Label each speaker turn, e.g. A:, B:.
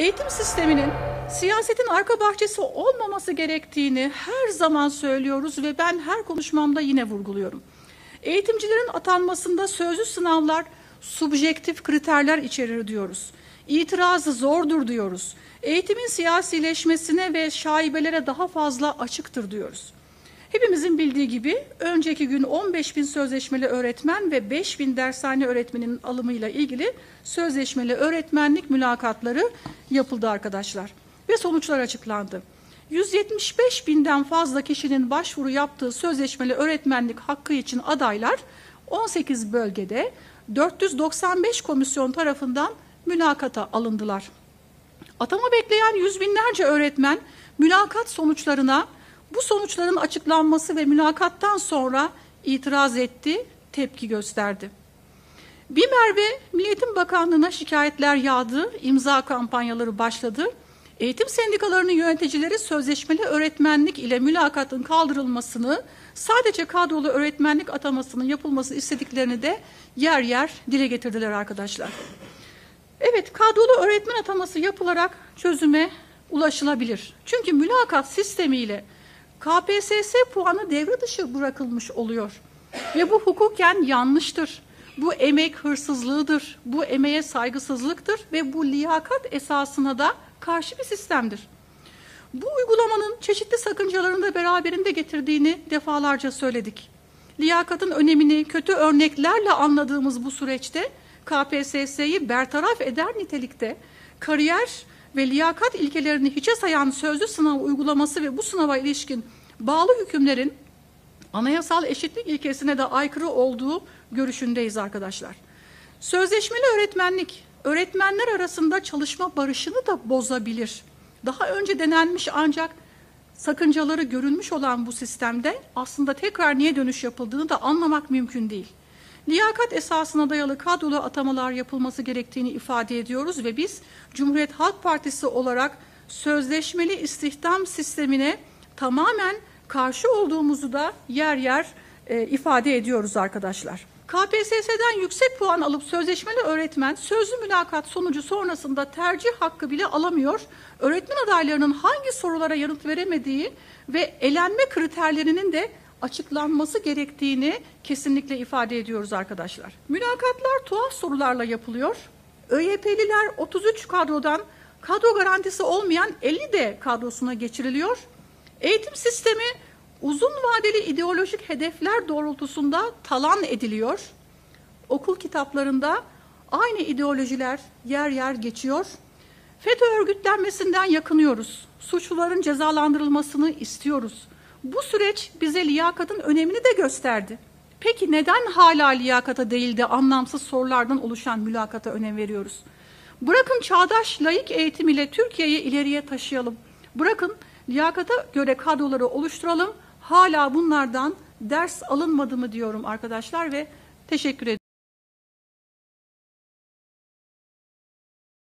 A: Eğitim sisteminin siyasetin arka bahçesi olmaması gerektiğini her zaman söylüyoruz ve ben her konuşmamda yine vurguluyorum. Eğitimcilerin atanmasında sözlü sınavlar subjektif kriterler içerir diyoruz. İtirazı zordur diyoruz. Eğitimin siyasileşmesine ve şaibelere daha fazla açıktır diyoruz. Hepimizin bildiği gibi önceki gün 15 bin sözleşmeli öğretmen ve 5 bin dershane öğretmenin alımıyla ilgili sözleşmeli öğretmenlik mülakatları yapıldı arkadaşlar. Ve sonuçlar açıklandı. 175 binden fazla kişinin başvuru yaptığı sözleşmeli öğretmenlik hakkı için adaylar 18 bölgede 495 komisyon tarafından mülakata alındılar. Atama bekleyen yüz binlerce öğretmen mülakat sonuçlarına bu sonuçların açıklanması ve mülakattan sonra itiraz etti, tepki gösterdi. BİMER ve Milliyetin Bakanlığı'na şikayetler yağdı, imza kampanyaları başladı. Eğitim sendikalarının yöneticileri sözleşmeli öğretmenlik ile mülakatın kaldırılmasını, sadece kadrolu öğretmenlik atamasının yapılması istediklerini de yer yer dile getirdiler arkadaşlar. Evet, kadrolu öğretmen ataması yapılarak çözüme ulaşılabilir. Çünkü mülakat sistemiyle KPSS puanı devre dışı bırakılmış oluyor. Ve bu hukuken yanlıştır. Bu emek hırsızlığıdır, bu emeğe saygısızlıktır ve bu liyakat esasına da karşı bir sistemdir. Bu uygulamanın çeşitli sakıncalarını da beraberinde getirdiğini defalarca söyledik. Liyakatın önemini kötü örneklerle anladığımız bu süreçte KPSS'yi bertaraf eder nitelikte kariyer ve liyakat ilkelerini hiçe sayan sözlü sınav uygulaması ve bu sınava ilişkin bağlı hükümlerin anayasal eşitlik ilkesine de aykırı olduğu görüşündeyiz arkadaşlar. Sözleşmeli öğretmenlik, öğretmenler arasında çalışma barışını da bozabilir. Daha önce denenmiş ancak sakıncaları görülmüş olan bu sistemde aslında tekrar niye dönüş yapıldığını da anlamak mümkün değil. Liyakat esasına dayalı kadrolu atamalar yapılması gerektiğini ifade ediyoruz ve biz Cumhuriyet Halk Partisi olarak sözleşmeli istihdam sistemine tamamen karşı olduğumuzu da yer yer e, ifade ediyoruz arkadaşlar. KPSS'den yüksek puan alıp sözleşmeli öğretmen sözlü mülakat sonucu sonrasında tercih hakkı bile alamıyor. Öğretmen adaylarının hangi sorulara yanıt veremediği ve elenme kriterlerinin de açıklanması gerektiğini kesinlikle ifade ediyoruz arkadaşlar. Mülakatlar tuhaf sorularla yapılıyor. ÖYP'liler 33 kadrodan kadro garantisi olmayan 50 de kadrosuna geçiriliyor. Eğitim sistemi uzun vadeli ideolojik hedefler doğrultusunda talan ediliyor. Okul kitaplarında aynı ideolojiler yer yer geçiyor. FETÖ örgütlenmesinden yakınıyoruz. Suçluların cezalandırılmasını istiyoruz. Bu süreç bize liyakatın önemini de gösterdi. Peki neden hala liyakata değil de anlamsız sorulardan oluşan mülakata önem veriyoruz? Bırakın çağdaş layık eğitim ile Türkiye'yi ileriye taşıyalım. Bırakın liyakata göre kadroları oluşturalım. Hala bunlardan ders alınmadı mı diyorum arkadaşlar ve teşekkür ederim.